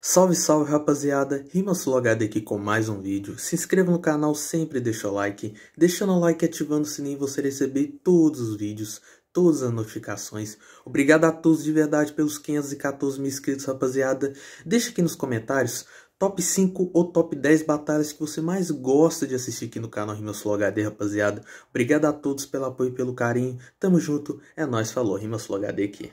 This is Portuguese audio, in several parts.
Salve, salve rapaziada, Rimas HD aqui com mais um vídeo. Se inscreva no canal, sempre deixa o like. Deixando o like e ativando o sininho você receber todos os vídeos, todas as notificações. Obrigado a todos de verdade pelos 514 mil inscritos, rapaziada. Deixa aqui nos comentários top 5 ou top 10 batalhas que você mais gosta de assistir aqui no canal Rimas Flow HD, rapaziada. Obrigado a todos pelo apoio e pelo carinho. Tamo junto, é nóis, falou, Rimas Flow HD aqui.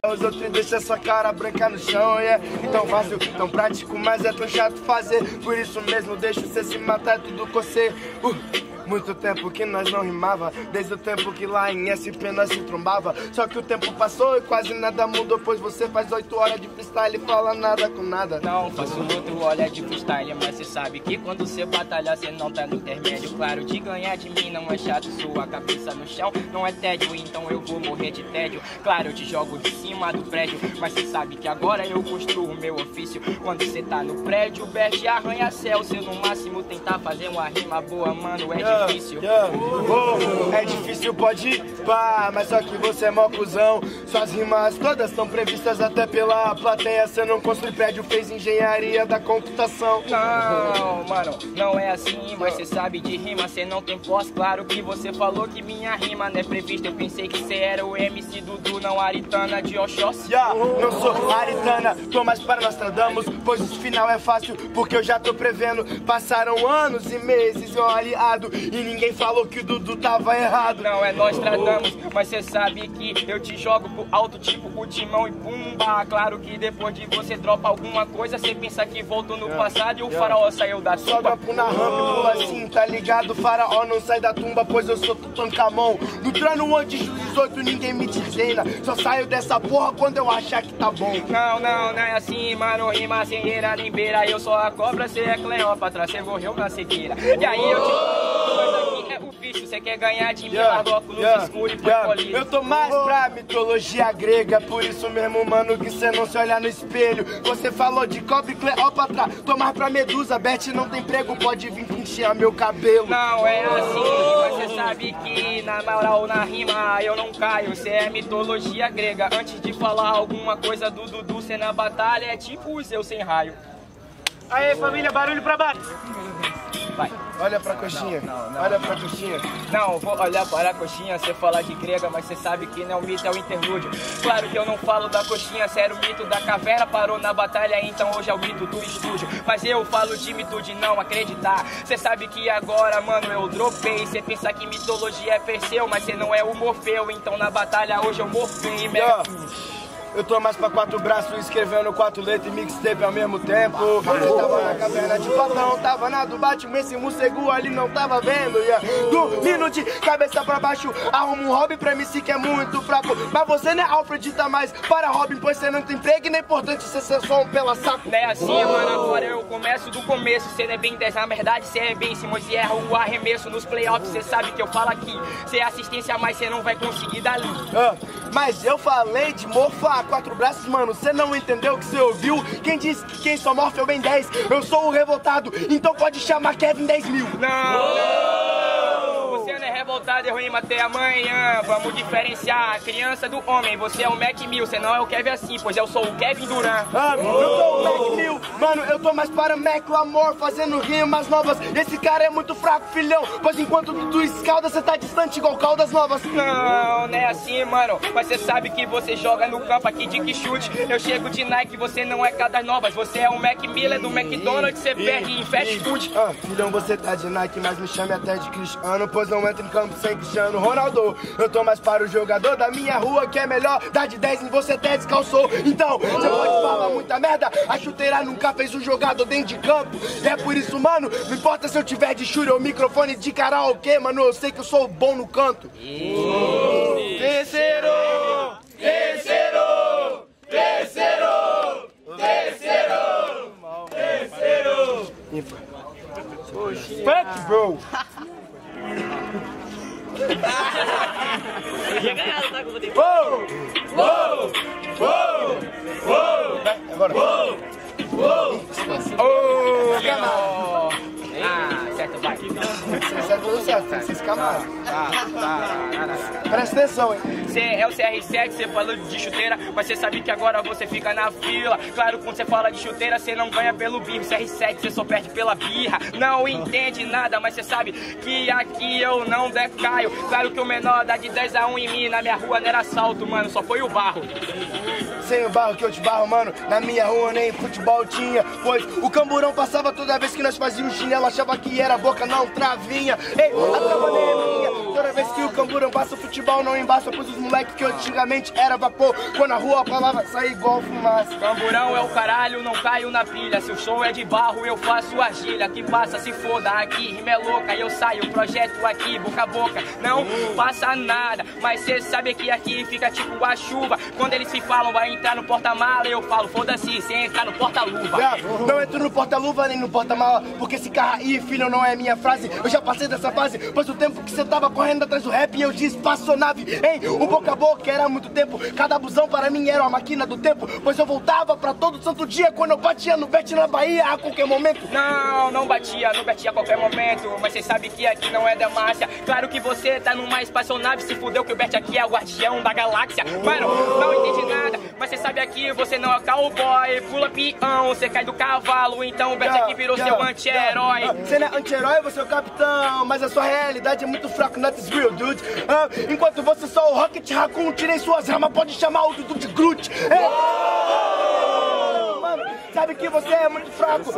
Sua cara branca no chão, é yeah. tão fácil, tão prático, mas é tão chato fazer. Por isso mesmo você se matar, é tudo cocer. Uh. Muito tempo que nós não rimava, desde o tempo que lá em SP nós se trombava. Só que o tempo passou e quase nada mudou, pois você faz 8 horas de freestyle e fala nada com nada. Não, faço outro olha de freestyle, mas cê sabe que quando você batalha, cê não tá no intermédio. Claro, de ganhar de mim não é chato, sua cabeça no chão não é tédio, então eu vou morrer de tédio. Claro, eu te jogo de cima do prédio, mas cê sabe que agora eu construo meu ofício. Quando cê tá no prédio, bete arranha céu, se no máximo tentar fazer uma rima boa, mano, é Yeah, difícil. yeah. Oh, é difícil, pode ir, pá, mas só que você é mó cuzão. Suas rimas todas estão previstas até pela plateia. Você não construi prédio, fez engenharia da computação. Não, mano, não é assim, mas cê sabe de rima, cê não tem pós. Claro que você falou que minha rima não é prevista. Eu pensei que cê era o MC Dudu, não Aritana de Oxóssi. Já, não sou aritana, tô mais para Nostradamus, pois o final é fácil, porque eu já tô prevendo. Passaram anos e meses, eu aliado, e ninguém falou que o Dudu tava errado. Não é nós tratamos, mas cê sabe que eu te jogo pro alto, tipo o timão e pumba. Claro que depois de você dropa alguma coisa, cê pensa que voltou no passado e o faraó saiu da Sobe tumba. pro na rampa e pula assim, tá ligado? Faraó não sai da tumba, pois eu sou Tutankamon. No trono antes dos 18 ninguém me desena. Só saio dessa porra quando eu achar que tá bom. Não, não, não é assim, mano. Rima sem eira nem beira. Eu sou a cobra, cê é Cleópatra, cê morreu na cegueira. E aí eu te. É o bicho, cê quer ganhar de mim, Yeah, larga óculos yeah, escuro e põe yeah. Eu tô mais pra mitologia grega, por isso mesmo, mano, que cê não se olha no espelho. Você falou de cobre e Cleópatra, tô mais pra Medusa, Beth não tem prego, pode vir pinchear meu cabelo. Não é assim, mas você sabe que na moral, na rima eu não caio. Cê é mitologia grega. Antes de falar alguma coisa do Dudu, cê na batalha é tipo o seu sem raio. Aê, família, barulho pra baixo. Vai. Olha pra coxinha, Não, não, olha pra coxinha. Não, vou olhar para a coxinha, você falar de grega, mas você sabe que não é o mito, é o interlúdio. Claro que eu não falo da coxinha, sério, o mito da caverna parou na batalha, então hoje é o mito do estúdio. Mas eu falo de mito de não acreditar. Você sabe que agora, mano, eu dropei. Você pensa que mitologia é Perseu, mas você não é o Morfeu. Então na batalha hoje eu morfei, Yeah. Eu tô mais pra quatro braços escrevendo quatro letras e mixtape ao mesmo tempo. Eu tava na caverna de Platão, tava na do Batman, esse morcego ali não tava vendo. Yeah. Dormindo de cabeça pra baixo, arruma um hobby pra MC que é muito fraco. Mas você não é Alfred, tá mais para Robin, pois você não tem emprego e não é importante você ser só um pela saco. Não é assim, mano, agora eu começo do começo. Cê não é bem 10, na verdade cê é bem. Se você erra o arremesso nos playoffs, cê sabe que eu falo aqui. Cê é assistência, mas cê não vai conseguir dali. Ah, mas eu falei de mofar quatro braços, mano. Você não entendeu o que você ouviu? Quem disse que quem só morfe é o Ben 10? Eu sou o revoltado, então pode chamar Kevin 10 mil. Não! É revoltado, eu rimo até amanhã. Vamos diferenciar a criança do homem. Você é o Mac Mil, você não é o Kevin assim, pois eu sou o Kevin Durant. Ah, eu tô o Mac Mil, mano, eu tô mais para Mac Lamor, fazendo rimas novas. Esse cara é muito fraco, filhão, pois enquanto tu escalda, você tá distante igual caldas novas. Não, não é assim, mano. Mas você sabe que você joga no campo aqui de que chute. Eu chego de Nike, você não é cadas novas. Você é o Mac Miller do McDonald's, você perde em fast food. Ah, filhão, você tá de Nike, mas me chame até de Cristiano, pois não entra em campo sem Cristiano Ronaldo. Eu tô mais para o jogador da minha rua, que é melhor dar de 10 em você até descalçou. Então, você pode falar muita merda, a chuteira nunca fez um jogador dentro de campo. É por isso, mano, não importa se eu tiver de chute ou microfone de karaokê, mano, eu sei que eu sou bom no canto. Terceiro! Terceiro! Terceiro! Terceiro! Terceiro! Fuck, bro! Uou! Uou! Uou! Uou! Vai, agora. Uou! Uou! Ô, certo, vai. É tudo certo, tem camaradas. Tá, tá. Presta atenção, hein? Você é o CR7, você falou de chuteira, mas você sabe que agora você fica na fila. Claro, quando você fala de chuteira, você não ganha pelo birro. CR7, você só perde pela birra. Não entende nada, mas você sabe que aqui eu não decaio. Claro que o menor dá de 10 a 1 em mim, na minha rua não era assalto, mano, só foi o barro. Sem o barro que eu te barro, mano, na minha rua nem futebol tinha. Pois o camburão passava toda vez que nós fazíamos chinelo, achava que era boca, não travinha. Ei, a trava nem é minha. Toda vez que o camburão passa, o futebol não embaça, pois os moleques que antigamente era vapor. Quando a rua falava, sai igual fumaça. Camburão é o caralho, não caio na pilha. Se o show é de barro, eu faço argilha. Que passa, se foda, aqui rima é louca. Eu saio, projeto aqui, boca a boca. Não passa nada, mas cê sabe que aqui fica tipo a chuva. Quando eles se falam, vai entrar no porta-mala. Eu falo, foda-se, sem entrar no porta-luva. Yeah, Não entro no porta-luva nem no porta-mala, porque esse carro aí, filho, não é minha frase. Eu já passei dessa fase, pois o tempo que você tava correndo atrás do rap, eu disse espaçonave. Hein, o boca a boca era muito tempo. Cada busão para mim era uma máquina do tempo, pois eu voltava pra todo santo dia quando eu batia no bet na Bahia a qualquer momento. Não, não batia, não batia a qualquer momento. Mas cê sabe que aqui não é Demacia. Claro que você tá numa espaçonave. Se fudeu que o Bet aqui é o guardião da galáxia. Mano, não entendi nada. Mas cê sabe aqui, você não é cowboy. Pula peão, você cai do cavalo. Então o Bet aqui virou seu anti-herói. Você não é anti-herói, você é o capitão. Mas a sua realidade é muito fraca, not real, dude. Enquanto você só o Rocket Raccoon, tirei suas ramas, pode chamar o Dudu de Groot. É. Sabe que você é muito fraco.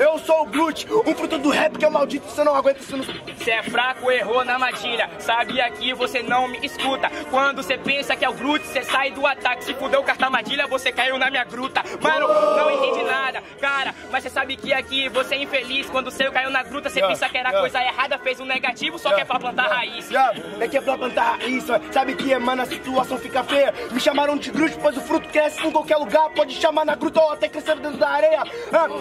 Eu sou o Groot, um fruto do rap que é maldito, você não aguenta, você não... Cê é fraco, errou na matilha. Sabe aqui, você não me escuta. Quando cê pensa que é o Groot, cê sai do ataque. Se fudeu com a armadilha, você caiu na minha gruta. Mano, não entendi nada, cara. Mas cê sabe que aqui você é infeliz. Quando você caiu na gruta, cê Yeah, pensa que era coisa errada, fez um negativo, só que é pra plantar raiz. É que é pra plantar raiz, sabe que, mano, a situação fica feia. Me chamaram de Groot, pois o fruto cresce em qualquer lugar. Pode chamar na gruta ou até crescer dentro da areia.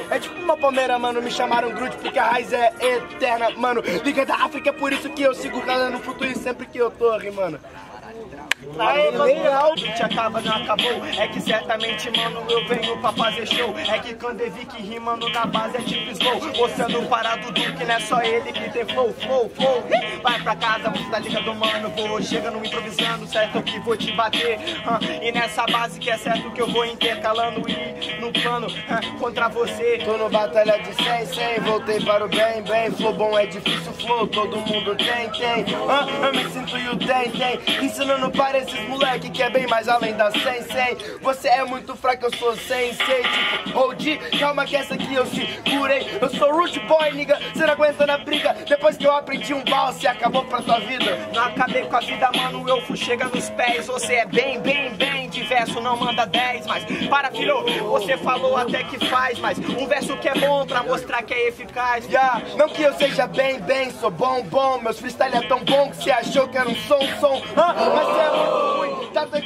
É tipo uma palmeira, mano, me chamaram Groot porque a raiz é eterna, mano. Liga da África, é por isso que eu sigo calando no futuro e sempre que eu tô rimando. Aê, legal. Te acaba, não acabou. É que certamente, mano, eu venho pra fazer show. É que quando eu vi que rimando na base é tipo slow. No parado do que não é só ele que tem flow, flow, flow. Vai pra casa, você tá ligado, mano. Vou chegando improvisando, certo que vou te bater. e nessa base que é certo que eu vou intercalando e no plano contra você. Tô no batalha de 100, 100, voltei para o bem, bem. Flow bom é difícil, flow todo mundo tem, tem. Eu me sinto e o tem, tem. Ensinando para esses moleque que é bem mais além da 100, 100. Você é muito fraco, eu sou sensei. Tipo, hold, calma que essa aqui eu segurei. Eu sou root boy, nigga, você não aguenta na briga. Depois que eu aprendi um bal, você acabou pra tua vida. Não acabei com a vida, mano, eu fui chega nos pés. Você é bem, bem, bem de verso, não manda 10. Mas para, filho, você falou até que faz. Mas um verso que é bom pra mostrar que é eficaz. Yeah, não que eu seja bem, bem, sou bom, bom. Meus freestyle é tão bom que você achou que era um som, som. Ah, mas você é muito ruim,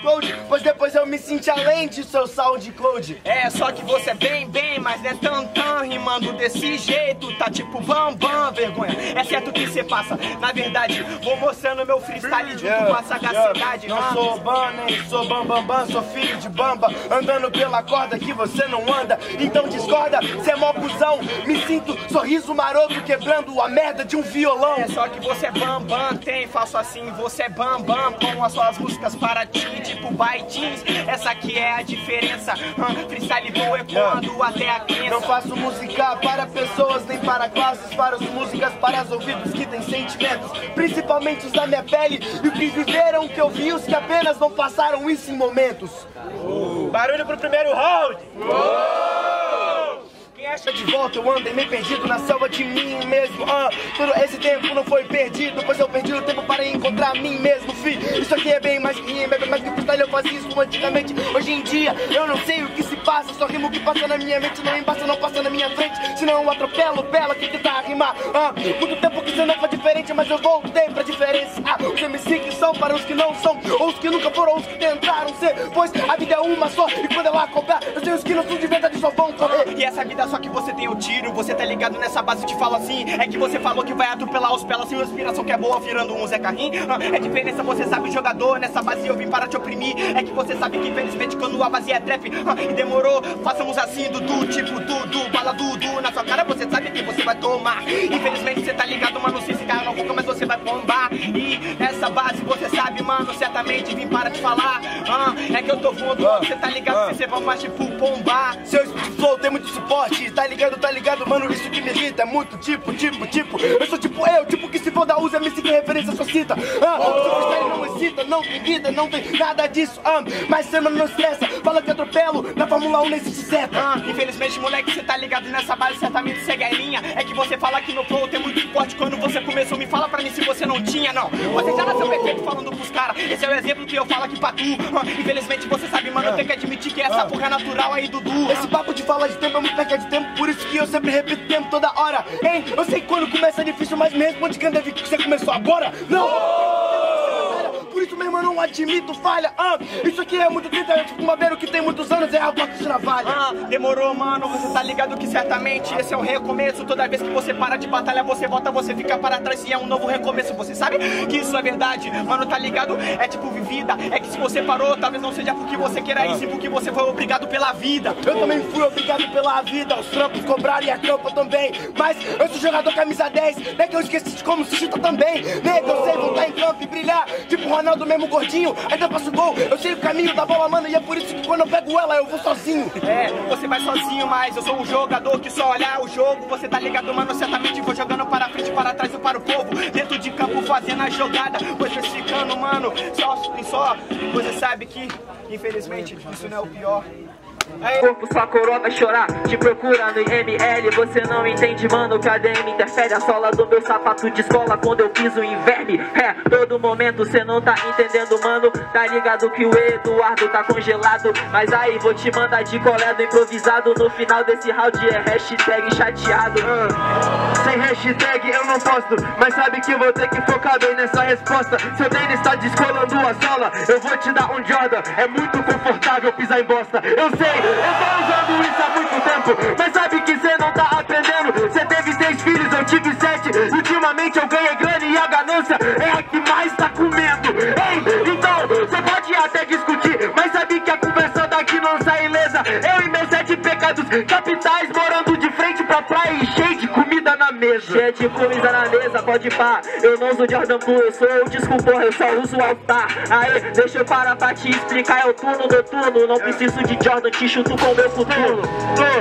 code. Pois depois eu me senti além de seu SoundCloud. É, só que você é bem, bem, mas não é tão, tão rimando desse jeito. Tá tipo bam, bam, vergonha. É certo que você passa. Na verdade, vou mostrando meu freestyle junto com a sagacidade. Não Ah, sou ban, nem sou bam, bam, bam, sou filho de bamba. Andando pela corda que você não anda. Então discorda, cê é mó cuzão. Me sinto sorriso maroto quebrando a merda de um violão. É só que você é bam bam, tem, faço assim, você é bam bam com as suas músicas para ti, tipo baitins. Essa aqui é a diferença. Hum, freestyle bom é quando até a Não crença. faço música para pessoas, nem para classes, para as músicas, para os ouvidos que têm sentimentos, principalmente os da minha pele, e o que viveram, que eu vi, os que apenas não passaram isso em momentos. Barulho pro primeiro round. Quem acha de volta, eu andei meio perdido na selva de mim mesmo. Ah, todo esse tempo não foi perdido, pois eu perdi o tempo para encontrar mim mesmo, fi. Isso aqui é bem mais que rima, é bem mais que freestyle, eu fazia isso antigamente. Hoje em dia, eu não sei o que passa, só rimo que passa na minha mente, não embaça, não passa na minha frente. Senão eu atropelo bela que tentar rimar. Ah, muito tempo que você não foi diferente, mas eu voltei pra diferença. Ah, os MC que são para os que não são, ou os que nunca foram, ou os que tentaram ser. Pois a vida é uma só, e quando ela cobrar, eu sei os que não são de verdade só vão correr. E essa vida só que você tem o tiro, você tá ligado nessa base, te falo assim. É que você falou que vai atropelar os pelas, uma inspiração que é boa, virando um Zé Carrinho. Ah, é diferença, você sabe jogador, nessa base eu vim para te oprimir. É que você sabe que infelizmente quando a base é trap, ah, e demorou, façamos assim, Dudu, tipo Dudu, bala Dudu na sua cara, você sabe que você vai tomar. Infelizmente você tá ligado, mano, se esse cara não foca, mas você vai bombar. E essa base, você sabe, mano, certamente vim para te falar. Ah, é que eu tô voando, você tá ligado, você vai mais tipo bombar. Seu flow tem muito suporte, tá ligado, tá ligado, mano, isso que me irrita é muito tipo, tipo, tipo. Eu sou tipo eu, tipo que se for da usa, me seguir referência, só cita. Ah, freestyle não excita, não tem vida, não tem nada disso. Ah, mas você não estressa, fala que atropelo, na Fórmula 1 nem existe seta. Ah, infelizmente, moleque, você tá ligado nessa base, certamente segue a linha. É que você fala que no flow tem muito suporte quando você começou. Me fala pra mim se você não tinha, não. Você já nasceu perfeito falando pros caras. Esse é o exemplo que eu falo aqui pra tu. Ah, infelizmente, você sabe, mano, eu tenho que admitir que essa porra é natural aí, Dudu. Esse papo de fala de tempo é muito perca de tempo, por isso que eu sempre repito tempo toda hora. Hein? Eu sei quando começa difícil, mas me responde quando deve que você começou agora. Não! Por isso, meu irmão, não admito falha. Ah, isso aqui é muito triste, é tipo uma beira que tem muitos anos, é a boca de navalha. Ah, demorou, mano. Você tá ligado que certamente esse é o recomeço. Toda vez que você para de batalha, você volta, você fica para trás e é um novo recomeço. Você sabe que isso é verdade, mano, tá ligado? É tipo vivida. É que se você parou, talvez não seja porque você queira isso, porque você foi obrigado pela vida. Eu também fui obrigado pela vida, os trampos cobraram e a campa também. Mas eu sou jogador camisa 10, né que eu esqueci de como se chuta também. Nego, eu sei voltar em campo e brilhar, tipo Ronaldo mesmo gordinho. Ainda passo gol, eu sei o caminho da bola, mano, e é por isso que quando eu pego ela, eu vou sozinho. É, você vai sozinho, mas eu sou um jogador que só olhar o jogo. Você tá ligado, mano, certamente vou jogando para frente, para trás ou para o povo. Dentro de campo fazendo a jogada, pois esse cano, mano, só e só. Você sabe que, infelizmente, isso não é o pior. Corpo, sua coroa vai chorar Te procura no IML Você não entende, mano, que a DM interfere. A sola do meu sapato de escola Quando eu piso em verme. É, todo momento cê não tá entendendo, mano. Tá ligado que o Eduardo tá congelado. Mas aí vou te mandar de colé do improvisado. No final desse round é hashtag chateado. Sem hashtag eu não posto Mas sabe que vou ter que focar bem nessa resposta. Seu tênis tá descolando a sola Eu vou te dar um Jordan. É muito confortável pisar em bosta. Eu sei, eu tô usando isso há muito tempo Mas sabe que cê não tá aprendendo? Cê teve seis filhos, eu tive sete Ultimamente eu ganhei grana e a ganância É a que mais tá comendo. Ei, então, cê pode até discutir Mas sabe que a conversa não sai ilesa. Eu e meus sete pecados capitais Morando de frente pra praia e cheio de comida na mesa. Cheia de comida na mesa, pode pá. Eu não uso Jordan Blue, eu sou o disco porra Eu só uso altar Aí, deixa eu parar pra te explicar É o turno noturno. Não preciso de Jordan, te chuto com meu futuro. Tô,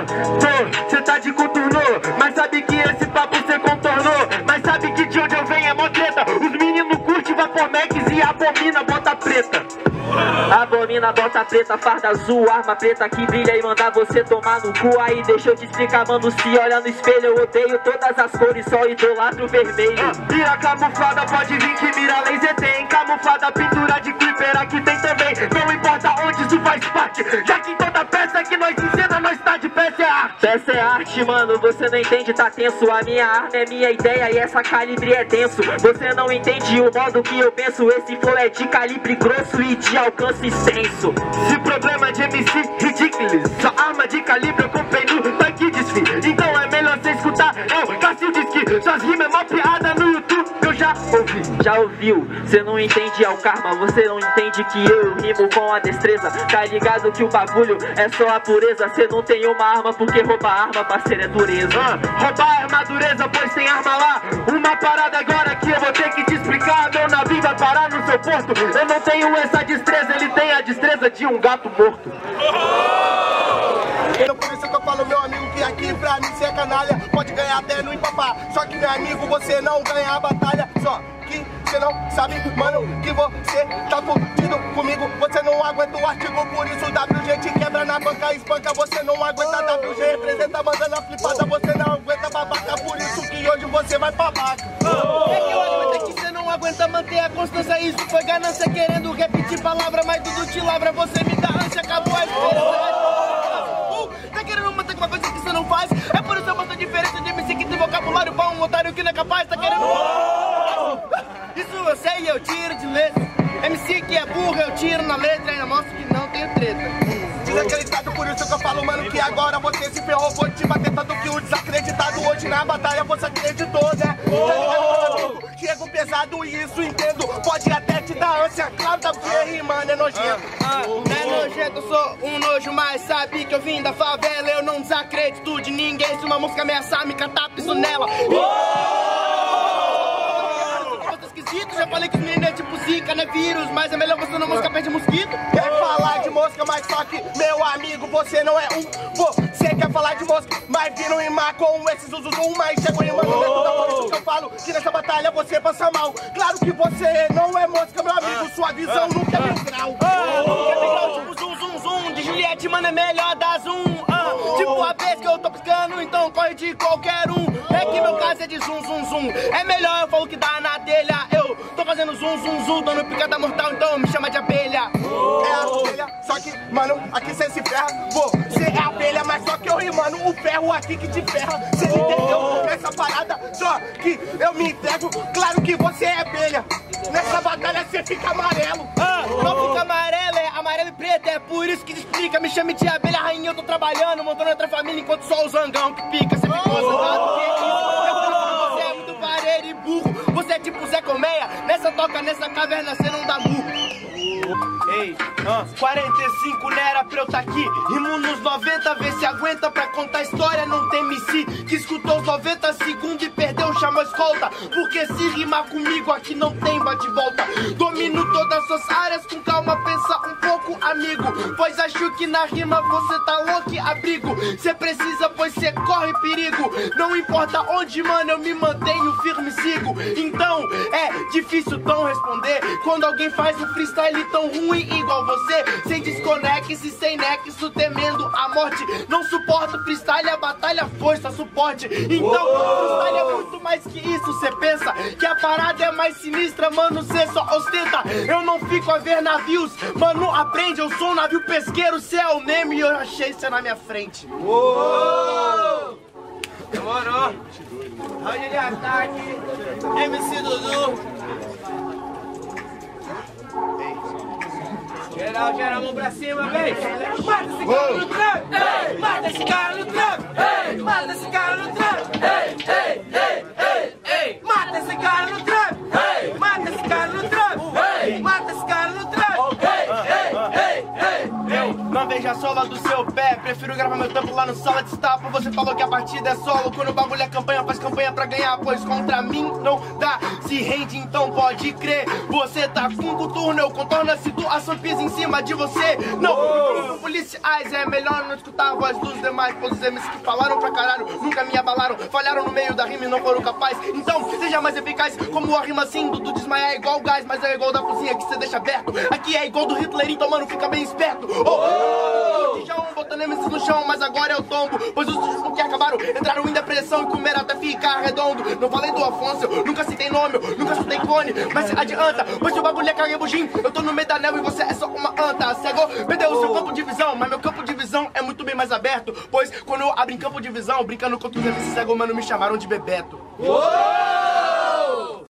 tô, cê tá de contorno. Mas sabe que esse papo cê contornou Mas sabe que de onde eu venho é mó treta. Os meninos curte Vapomex e abomina bota preta Abomina, bota preta, farda azul, arma preta que brilha e manda você tomar no cu. Aí deixa eu te explicar, mano. Se olha no espelho, eu odeio todas as cores, só idolatro vermelho. Mira camuflada, pode vir que mira laser tem Camuflada, pintura de clipper aqui tem também Não importa onde isso faz parte Já que toda peça que nós de é arte Essa é arte, mano, você não entende, tá tenso. A minha arma é minha ideia e essa calibre é denso. Você não entende o modo que eu penso. Esse flow é de calibre grosso e de alcance extenso Se problema de MC, ridiculous Sua arma de calibre eu comprei no tanque desfile É cê escutar, eu Cássio diz que Suas rimas é mó piada no YouTube, eu já ouvi Já ouviu? Você não entende é o karma, você não entende que eu rimo com a destreza. Tá ligado que o bagulho é só a pureza. Cê não tem uma arma porque roubar arma, parceiro, é dureza. Ah, roubar armadureza, pois tem arma lá. Uma parada agora que eu vou ter que te explicar. Meu navio vai parar no seu porto. Eu não tenho essa destreza, ele tem a destreza de um gato morto. Então por isso que eu falo, meu amigo, que aqui pra mim ser canalha pode ganhar até no empapá. Só que, meu amigo, você não ganha a batalha. Só que você não sabe, mano, que você tá fudido comigo. Você não aguenta o artigo, por isso WG te quebra na banca, espanca. Você não aguenta WG, representa mandando a flipada. Você não aguenta babaca, por isso que hoje você vai pra vaca. É que eu aguento que você não aguenta manter a constância. Isso foi ganância, querendo repetir palavra, mas tudo te lavra. Você me dá ânsia, acabou a esperança. Um otário que não é capaz. Tá querendo. Isso eu sei, eu tiro de letra. MC que é burro, eu tiro na letra e mostro que não tenho treta. Desacreditado, por isso que eu falo, mano, que agora você se ferrou. Vou te bater tanto que o desacreditado hoje na batalha você acreditou, né? Tá ligado, pesado isso entendo. Pode até te dar ânsia, claro, tá porque rimando é nojento. Ah, não é nojento, eu sou um nojo, mas sabe que eu vim da favela. Eu não desacredito de ninguém. Se uma música ameaçar, me catar, piso nela. Falei que os meninos é tipo zika, né? Vírus, mas é melhor você não moscar perto de mosquito. Quer falar de mosca, mas só que, meu amigo, você não é um. Você quer falar de mosca, mas viram rimar com esses uzuzum, mas chegou rimando dentro da que eu falo que nessa batalha você passa mal. Claro que você não é mosca, meu amigo, sua visão nunca é meu grau. Nunca é grau, tipo Juliette, mano, é melhor dar zoom. ah. Tipo a vez que eu tô piscando, então corre de qualquer um. É que meu caso é de zum zum zum. É melhor eu falo que dá na telha. Eu tô fazendo zum zum zum, dando picada mortal, então me chama de abelha. É a abelha, só que, mano, aqui cê se ferra. Você é abelha, mas só que eu rimando o ferro aqui que te ferra. Cê entendeu? Nessa parada, só que eu me entrego. Claro que você é abelha. Nessa batalha cê fica amarelo. Ah, não fica amarelo, é amarelo e preto, é por isso que te explica. Me chame de abelha rainha, eu tô trabalhando, montando outra família, enquanto só o zangão que pica. Você ficou zangado, que isso? Que você é muito vareiro e burro. Você é tipo Zé Colmeia, nessa toca, nessa caverna, cê não dá murro. Ei, 45 não era pra eu tá aqui. Rimo nos 90, vê se aguenta pra contar história. Não tem MC que escutou os 90 segundos e perdeu, chamou escolta. Porque se rimar comigo aqui não tem bate-volta. Domino todas as suas áreas com calma, pensa um pouco, amigo. Pois acho que na rima você tá louco abrigo. Cê precisa, pois cê corre perigo. Não importa onde, mano, eu me mantenho firme sigo. Então é difícil tão responder quando alguém faz um freestyle tão ruim igual você. Sem desconexo, sem nexo, temendo a morte. Não suporto freestyle, a batalha só suporte. Então, freestyle é muito mais que isso. Cê pensa que a parada é mais sinistra, mano, cê só ostenta. Eu não fico a ver navios, mano, aprende. Eu sou um navio pesqueiro, cê é o Nemo e eu achei cê na minha frente. Demorou. Round de ataque. MC Dudu. Geral, geral, mão pra cima, vem. Mata esse cara no. Ei, Mata esse cara no trap. Sola do seu pé, prefiro gravar meu tempo lá no sala de estapo. Você falou que a partida é solo, quando o bagulho é campanha, faz campanha pra ganhar, pois contra mim não dá. Se rende, então pode crer. Você tá com coturno, eu contorno a situação, pisa em cima de você. Não, policiais, é melhor não escutar a voz dos demais, pois os MCs que falaram pra caralho nunca me abalaram, falharam no não foram capazes. Então, seja mais eficaz, como a rima assim, do, desmaiar é igual gás, mas é igual da cozinha que você deixa aberto. Aqui é igual do Hitler, então, mano, fica bem esperto. Oh, Tijão, botando MCs no chão, mas agora o tombo, pois os últimos que acabaram entraram em depressão e comeram até ficar redondo. Não falei do Afonso, eu nunca citei nome, eu nunca citei clone, mas adianta, pois o bagulho é carebugim. Eu tô no meio da neve e você é só uma anta. Cegou, perdeu o seu campo de visão, mas meu campo de visão é muito bem mais aberto. Pois quando eu abro em campo de visão, brincando contra os MCs cego, mano, me chamaram de Bebeto.